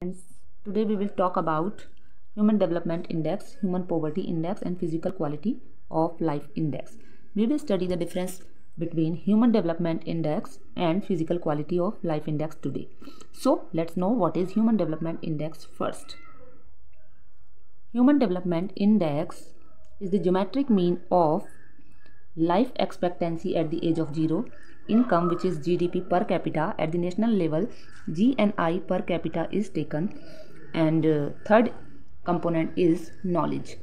today we will talk about human development index human poverty index and physical quality of life index. We will study the difference between human development index and physical quality of life index today. So let's know what is human development index first. Human development index is the geometric mean of life expectancy at the age of 0 income which is GDP per capita at the national level GNI per capita is taken and uh, third component is knowledge.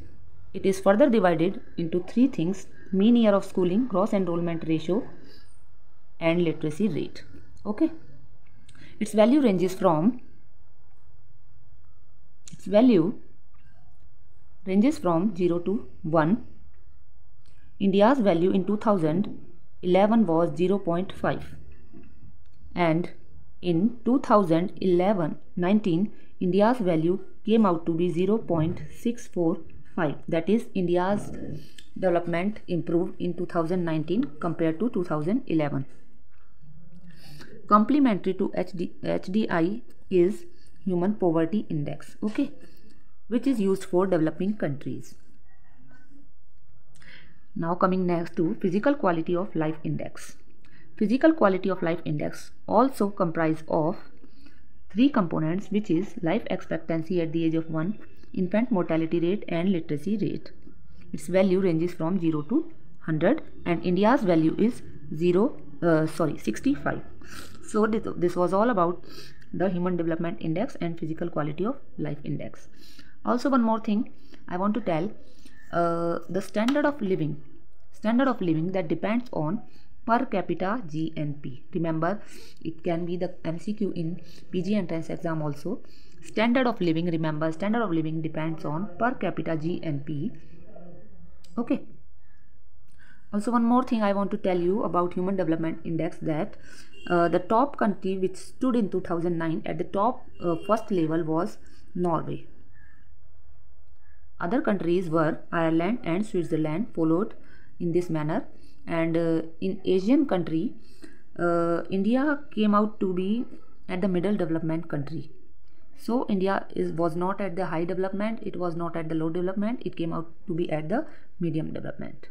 It is further divided into three things mean year of schooling, gross enrollment ratio and literacy rate. Okay. Its value ranges from its value ranges from 0 to 1. India's value in 2000 11 was 0.5 and in 2011-19 India's value came out to be 0.645 that is India's development improved in 2019 compared to 2011 complementary to HD, HDI is human poverty index okay which is used for developing countries now coming next to physical quality of life index. Physical quality of life index also comprise of three components which is life expectancy at the age of 1, infant mortality rate and literacy rate. Its value ranges from 0 to 100 and India's value is 0 uh, sorry 65. So this, this was all about the human development index and physical quality of life index. Also one more thing I want to tell uh, the standard of living standard of living that depends on per capita GNP. Remember, it can be the MCQ in PG entrance exam also. Standard of living, remember, standard of living depends on per capita GNP. Okay. Also, one more thing I want to tell you about Human Development Index that uh, the top country which stood in 2009 at the top uh, first level was Norway. Other countries were Ireland and Switzerland followed in this manner and uh, in Asian country uh, India came out to be at the middle development country. So India is was not at the high development, it was not at the low development, it came out to be at the medium development.